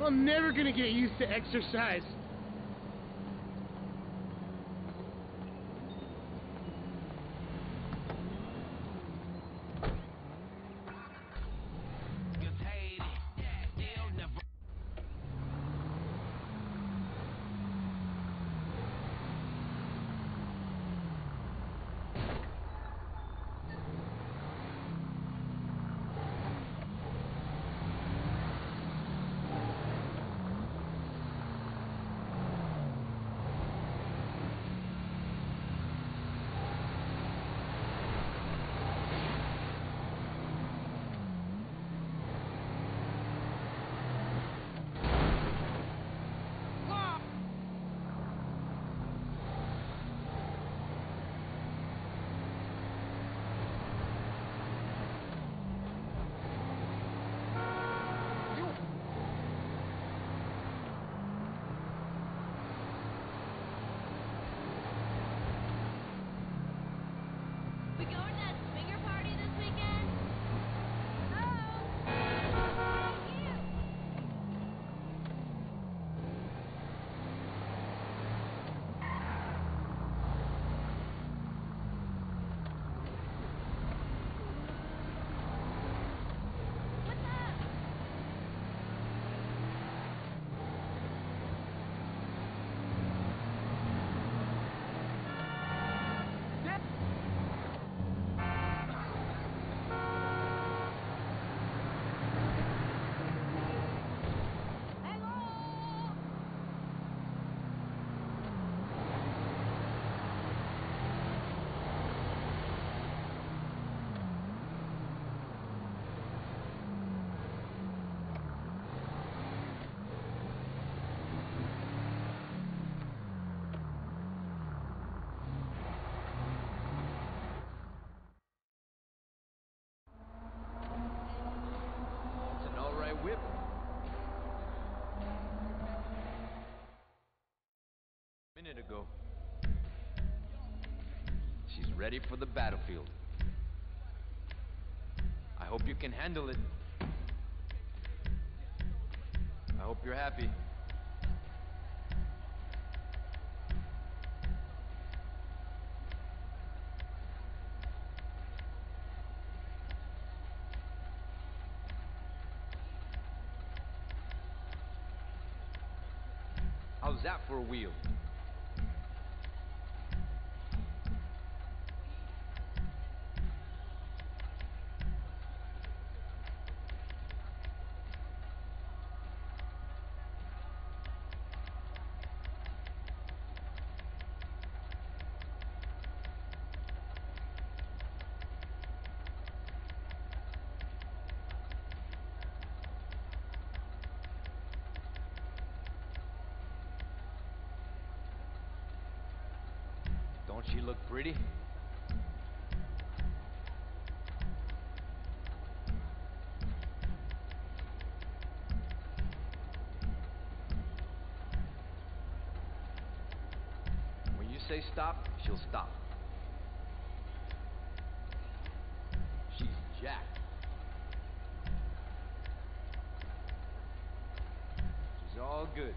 I'm never gonna get used to exercise. Minute ago. She's ready for the battlefield. I hope you can handle it. I hope you're happy. How's that for a wheel? Don't she look pretty? When you say stop, she'll stop. She's jacked. She's all good.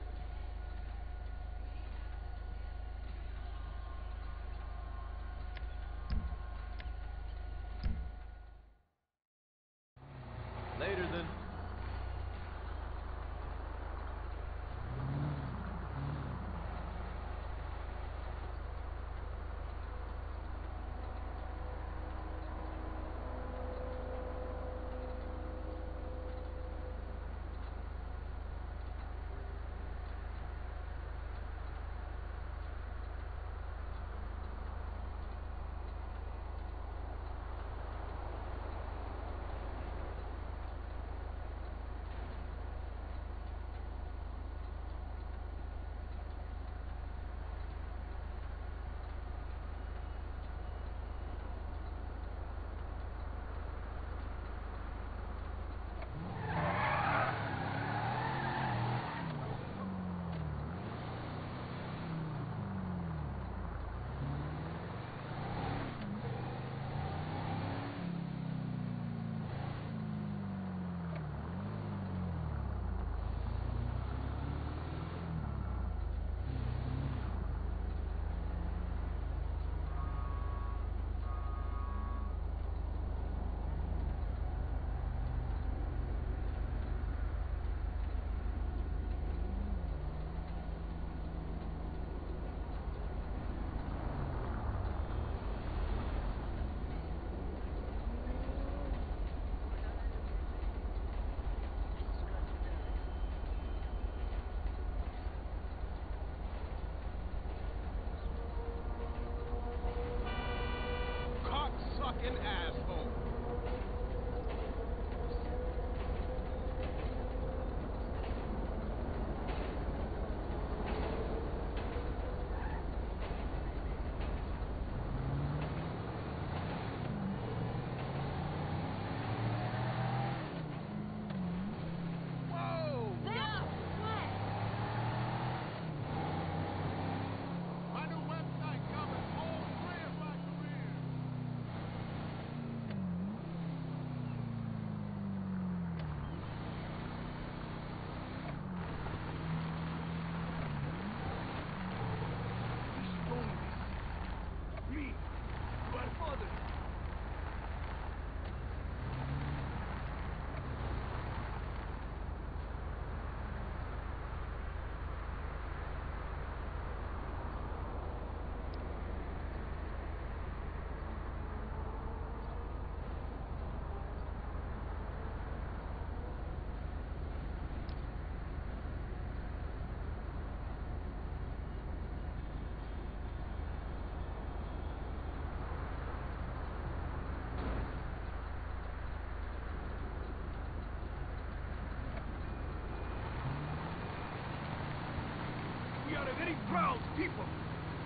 Very proud people.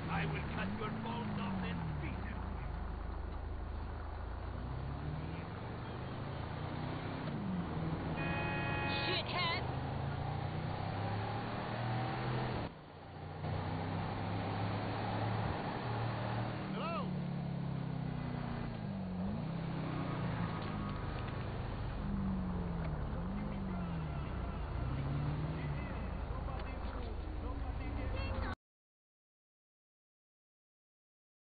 I will cut your balls